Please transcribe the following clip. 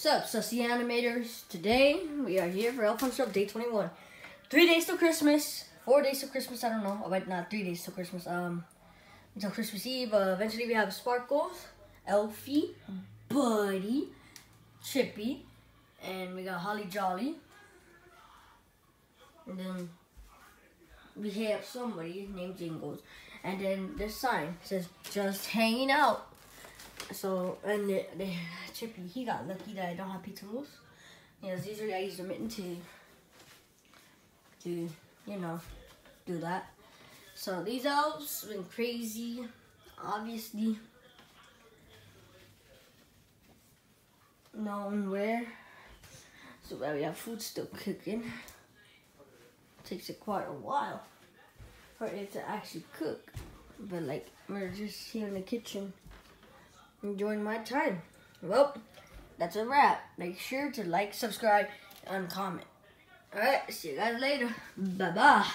Sup, Sussy Animators. Today, we are here for Elf on Shelf Day 21. Three days till Christmas. Four days till Christmas, I don't know. Oh, wait, not three days till Christmas. Um, Until Christmas Eve. Uh, eventually, we have Sparkles, Elfie, Buddy, Chippy, and we got Holly Jolly. And then we have somebody named Jingles. And then this sign says, just hanging out. So, and the, the Chippy, he got lucky that I don't have pizza mousse. Because usually I use the mitten to, to, you know, do that. So these elves been crazy, obviously. Known where. So that we have food still cooking. Takes it quite a while for it to actually cook. But like, we're just here in the kitchen enjoying my time. Well, that's a wrap. Make sure to like, subscribe, and comment. Alright, see you guys later. Bye-bye.